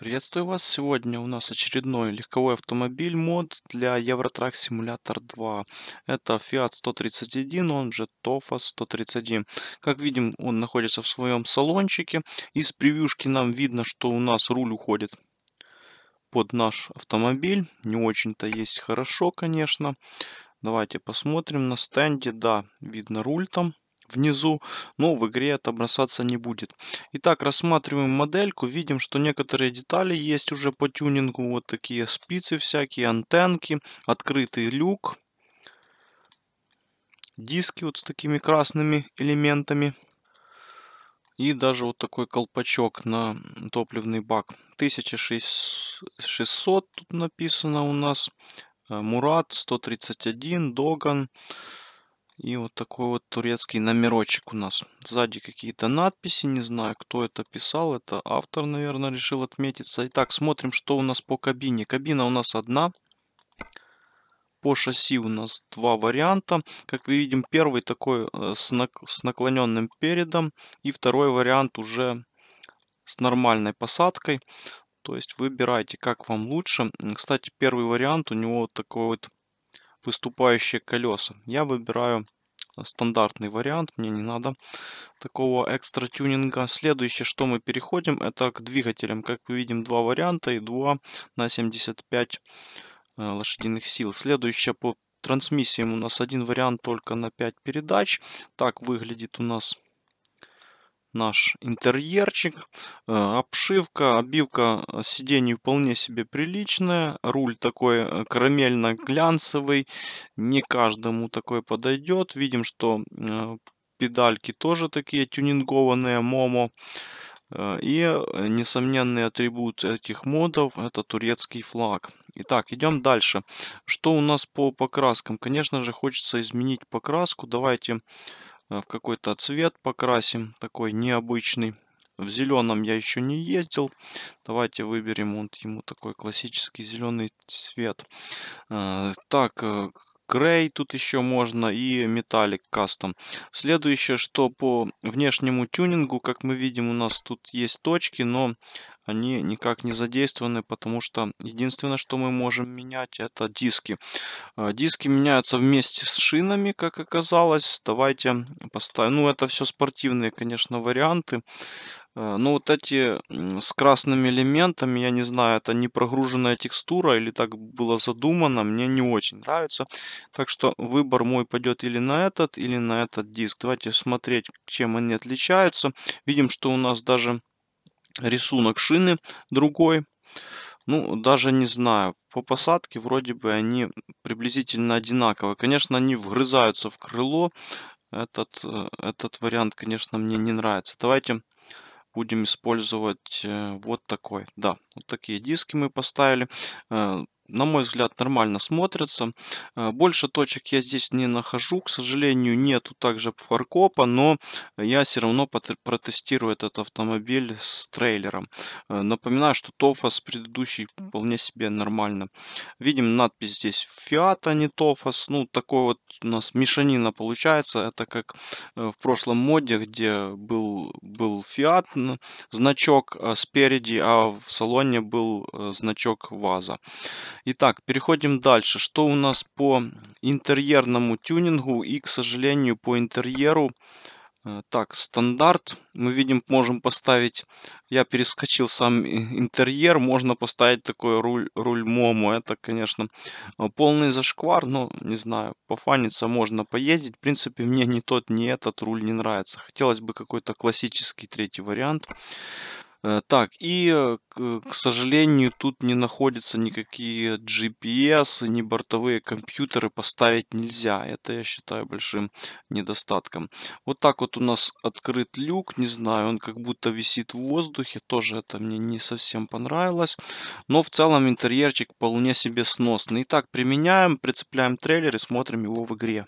Приветствую вас! Сегодня у нас очередной легковой автомобиль мод для Eurotrack Simulator 2. Это Fiat 131, он же TOFA 131. Как видим, он находится в своем салончике. Из превьюшки нам видно, что у нас руль уходит под наш автомобиль. Не очень-то есть хорошо, конечно. Давайте посмотрим на стенде. Да, видно руль там внизу, но в игре это бросаться не будет. Итак, рассматриваем модельку, видим, что некоторые детали есть уже по тюнингу, вот такие спицы всякие, антенки, открытый люк, диски вот с такими красными элементами. И даже вот такой колпачок на топливный бак. 1600 тут написано у нас. Э, Мурат 131, Доган. И вот такой вот турецкий номерочек у нас. Сзади какие-то надписи, не знаю, кто это писал. Это автор, наверное, решил отметиться. Итак, смотрим, что у нас по кабине. Кабина у нас одна. По шасси у нас два варианта. Как вы видим, первый такой э, с наклоненным передом. И второй вариант уже с нормальной посадкой. То есть выбирайте, как вам лучше. Кстати, первый вариант у него вот такой вот выступающие колеса. Я выбираю стандартный вариант, мне не надо такого экстра тюнинга. Следующее, что мы переходим, это к двигателям. Как мы видим, два варианта и два на 75 э, лошадиных сил. Следующее по трансмиссиям у нас один вариант только на 5 передач. Так выглядит у нас наш интерьерчик. Э, обшивка, обивка э, сидений вполне себе приличная. Руль такой э, карамельно-глянцевый. Не каждому такой подойдет. Видим, что педальки тоже такие тюнингованные Момо. И несомненный атрибут этих модов это турецкий флаг. Итак, идем дальше. Что у нас по покраскам? Конечно же, хочется изменить покраску. Давайте в какой-то цвет покрасим, такой необычный. В зеленом я еще не ездил. Давайте выберем вот ему такой классический зеленый цвет. Э, так, э, Грей тут еще можно и металлик кастом. Следующее, что по внешнему тюнингу, как мы видим, у нас тут есть точки, но они никак не задействованы, потому что единственное, что мы можем менять, это диски. А, диски меняются вместе с шинами, как оказалось. Давайте поставим. Ну, это все спортивные, конечно, варианты. А, ну, вот эти с красными элементами, я не знаю, это не прогруженная текстура или так было задумано, мне не очень нравится. Так что выбор мой пойдет или на этот, или на этот диск. Давайте смотреть, чем они отличаются. Видим, что у нас даже рисунок шины другой. Ну, даже не знаю. По посадке вроде бы они приблизительно одинаковые. Конечно, они вгрызаются в крыло. Этот, э, этот вариант, конечно, мне не нравится. Давайте будем использовать э, вот такой. Да, вот такие диски мы поставили. На мой взгляд, нормально смотрятся. Э, больше точек я здесь не нахожу. К сожалению, нету также фаркопа, но я все равно протестирую этот автомобиль с трейлером. Э, напоминаю, что Тофас предыдущий вполне себе нормально. Видим надпись здесь Fiat, а не Тофас. Ну, такой вот у нас мешанина получается. Это как э, в прошлом моде, где был, был Fiat значок спереди, а в салоне был значок ВАЗа. Итак, переходим дальше. Что у нас по интерьерному тюнингу и, к сожалению, по интерьеру э, так, стандарт. Мы видим, можем поставить, я перескочил сам интерьер, можно поставить такой руль, руль Момо. Это, конечно, э, полный зашквар, но, не знаю, пофаниться можно поездить. В принципе, мне ни тот, ни этот руль не нравится. Хотелось бы какой-то классический третий вариант. Э, так, и, э, к сожалению, тут не находятся никакие GPS, ни бортовые компьютеры поставить нельзя. Это я считаю большим недостатком. Вот так вот у нас открыт люк, не знаю, он как будто висит в воздухе, тоже это мне не совсем понравилось. Но в целом интерьерчик вполне себе сносный. Итак, применяем, прицепляем трейлер и смотрим его в игре.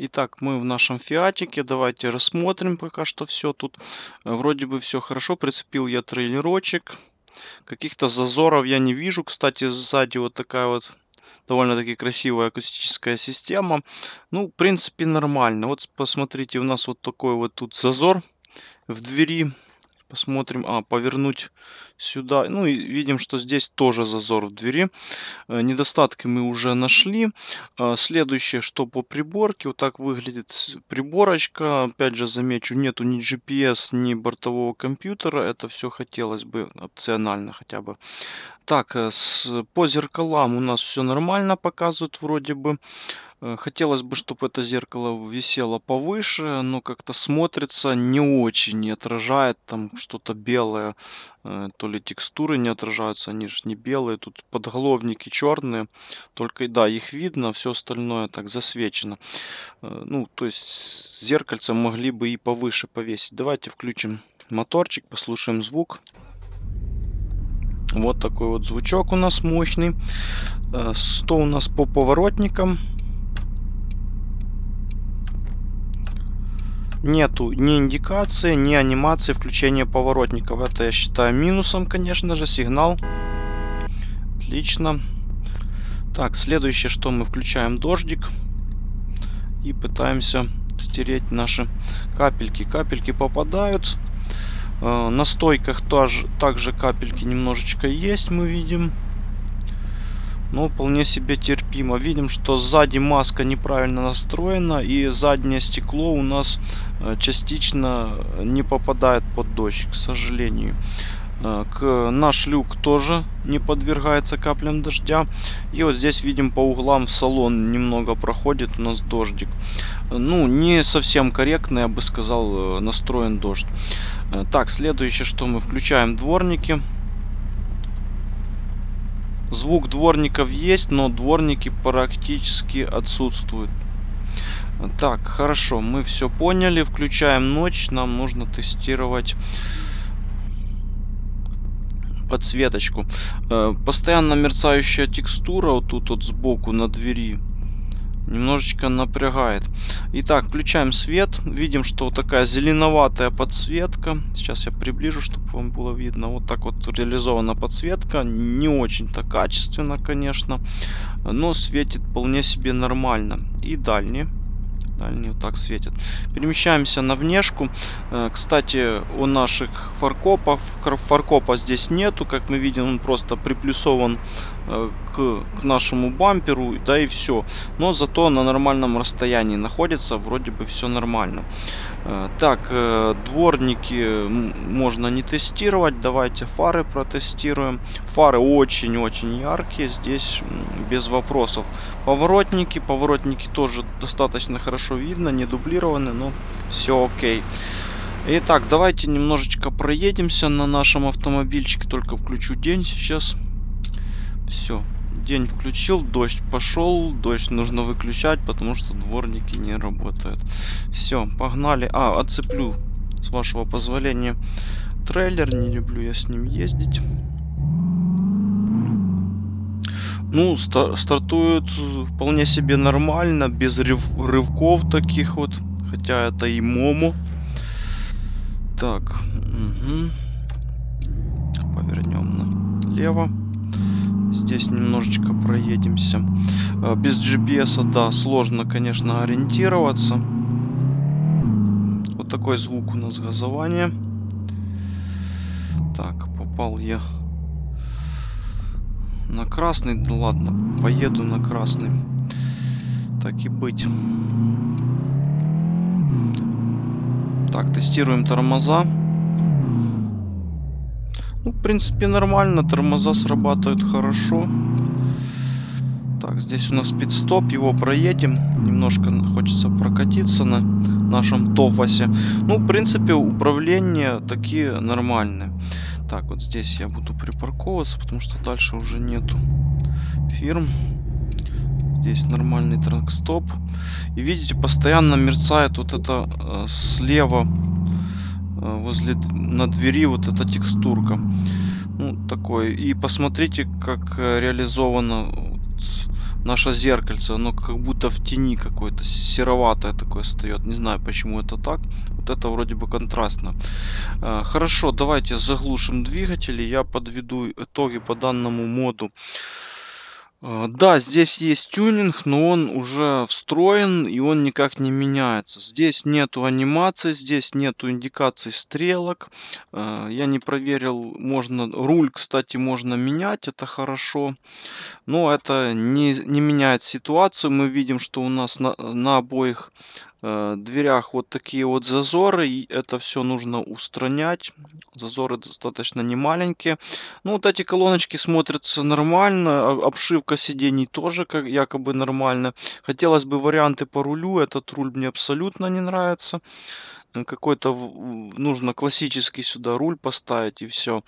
Итак, мы в нашем фиатике. Давайте рассмотрим пока что все тут. Э, вроде бы все хорошо. Прицепил я трейлерочек. Каких-то зазоров я не вижу. Кстати, сзади вот такая вот довольно-таки красивая акустическая система. Ну, в принципе, нормально. Вот посмотрите, у нас вот такой вот тут зазор в двери. Посмотрим. А, повернуть сюда. Ну и видим, что здесь тоже зазор в двери. Э, недостатки мы уже нашли. А, следующее, что по приборке. Вот так выглядит приборочка. Опять же замечу, нету ни GPS, ни бортового компьютера. Это все хотелось бы опционально хотя бы. Так, э, с, по зеркалам у нас все нормально показывает вроде бы. Э, хотелось бы, чтобы это зеркало висело повыше, но как-то смотрится не очень, не отражает там что-то белое. Э, то ли текстуры не отражаются, они же не белые. Тут подголовники черные, только да, их видно, все остальное так засвечено. Э, ну, то есть зеркальце могли бы и повыше повесить. Давайте включим моторчик, послушаем звук. Вот такой вот звучок у нас мощный. Что у нас по поворотникам? Нету ни индикации, ни анимации включения поворотников. Это я считаю минусом, конечно же. Сигнал. Отлично. Так, следующее, что мы включаем дождик. И пытаемся стереть наши капельки. Капельки попадают. Э, на стойках тоже, также капельки немножечко есть, мы видим но вполне себе терпимо. Видим, что сзади маска неправильно настроена и заднее стекло у нас э, частично не попадает под дождь, к сожалению. Э, к, наш люк тоже не подвергается каплям дождя. И вот здесь видим по углам в салон немного проходит у нас дождик. Ну, не совсем корректно, я бы сказал, э, настроен дождь. Так, следующее, что мы включаем дворники. Звук дворников есть, но дворники практически отсутствуют. Так, хорошо, мы все поняли. Включаем ночь. Нам нужно тестировать подсветочку. Э, постоянно мерцающая текстура вот тут вот сбоку на двери немножечко напрягает. Итак, включаем свет. Видим, что такая зеленоватая подсветка. Сейчас я приближу, чтобы вам было видно. Вот так вот реализована подсветка. Не очень-то качественно, конечно, но светит вполне себе нормально. И дальний Дальний вот так светит. Перемещаемся на внешку. Э, кстати, у наших фаркопов, фаркопа здесь нету. Как мы видим, он просто приплюсован к, к нашему бамперу, да и все. Но зато на нормальном расстоянии находится, вроде бы все нормально. Э, так, дворники можно не тестировать. Давайте фары протестируем. Фары очень-очень яркие, здесь без вопросов. Поворотники, поворотники тоже достаточно хорошо видно, не дублированы, но все окей. Итак, давайте немножечко проедемся на нашем автомобильчике. Только включу день сейчас. Все, день включил, дождь пошел. Дождь нужно выключать, потому что дворники не работают. Все, погнали. А, отцеплю, с вашего позволения, трейлер. Не люблю я с ним ездить. Ну, ста стартует вполне себе нормально, без рыв рывков таких вот. Хотя это и Мому. Так, угу. повернем налево. Здесь немножечко проедемся. А, без GPS, да, сложно, конечно, ориентироваться. Вот такой звук у нас газования. Так, попал я на красный? Да ладно, поеду на красный. Так и быть. Так, тестируем тормоза. Ну, в принципе, нормально. Тормоза срабатывают хорошо. Так, здесь у нас пит-стоп. Его проедем. Немножко хочется прокатиться на нашем Тофасе. Ну, в принципе, управление такие нормальные. Так, вот здесь я буду припарковываться, потому что дальше уже нету фирм. Здесь нормальный трак-стоп. И видите, постоянно мерцает вот это э, слева возле на двери вот эта текстурка. Ну, такой. И посмотрите, как э, реализовано наше зеркальце, оно как будто в тени какое-то, сероватое такое стоит. Не знаю, почему это так. Вот это вроде бы контрастно. А, хорошо, давайте заглушим двигатель, и я подведу итоги по данному моду. А, да, здесь есть тюнинг, но он уже встроен и он никак не меняется. Здесь нету анимации, здесь нету индикаций стрелок. А, я не проверил, можно руль, кстати, можно менять, это хорошо. Но это не, не меняет ситуацию. Мы видим, что у нас на, на обоих дверях вот такие вот зазоры. И это все нужно устранять. Зазоры достаточно немаленькие. Ну, вот эти колоночки смотрятся нормально. Обшивка сидений тоже как якобы нормально. Хотелось бы варианты по рулю. Этот руль мне абсолютно не нравится. Какой-то нужно классический сюда руль поставить и все.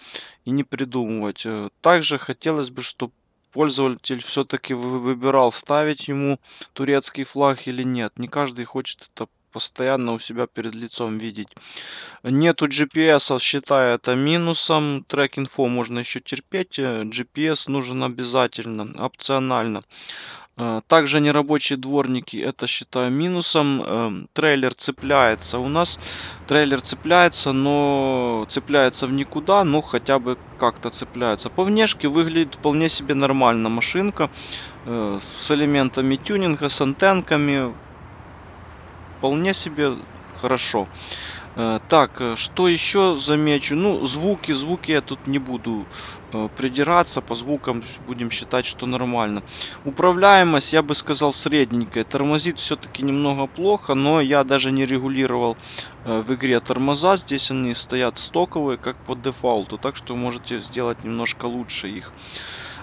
И не придумывать. Э, также хотелось бы, чтобы пользователь все-таки выбирал, ставить ему турецкий флаг или нет. Не каждый хочет это постоянно у себя перед лицом видеть. Нету GPS, считаю это минусом. Трек-инфо можно еще терпеть. GPS нужен обязательно, опционально. Э, также нерабочие дворники, это считаю минусом. Эм, трейлер цепляется у нас. Трейлер цепляется, но цепляется в никуда, но хотя бы как-то цепляется. По внешке выглядит вполне себе нормально машинка. Э, с элементами тюнинга, с антенками. Вполне себе хорошо. Э, так, э, что еще замечу? Ну, звуки, звуки я тут не буду э, придираться. По звукам будем считать, что нормально. Управляемость, я бы сказал, средненькая. Тормозит все-таки немного плохо, но я даже не регулировал в игре тормоза. Здесь они стоят стоковые, как по дефолту. Так что можете сделать немножко лучше их.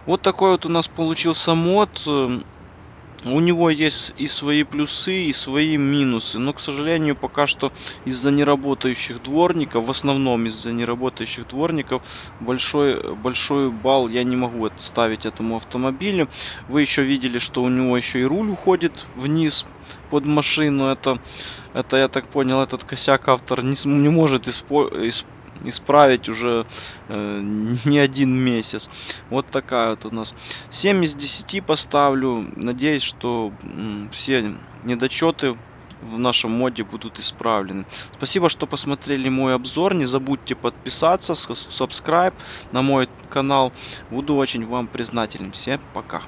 Вот такой вот у нас получился мод. У него есть и свои плюсы, и свои минусы. Но, к сожалению, пока что из-за неработающих дворников, в основном из-за неработающих дворников, большой, большой балл я не могу ставить этому автомобилю. Вы еще видели, что у него еще и руль уходит вниз под машину. Это, это я так понял, этот косяк автор не, не может использовать исправить уже э, не один месяц. Вот такая вот у нас. 7 из 10 поставлю. Надеюсь, что м, все недочеты в нашем моде будут исправлены. Спасибо, что посмотрели мой обзор. Не забудьте подписаться, subscribe на мой канал. Буду очень вам признателен. Всем пока.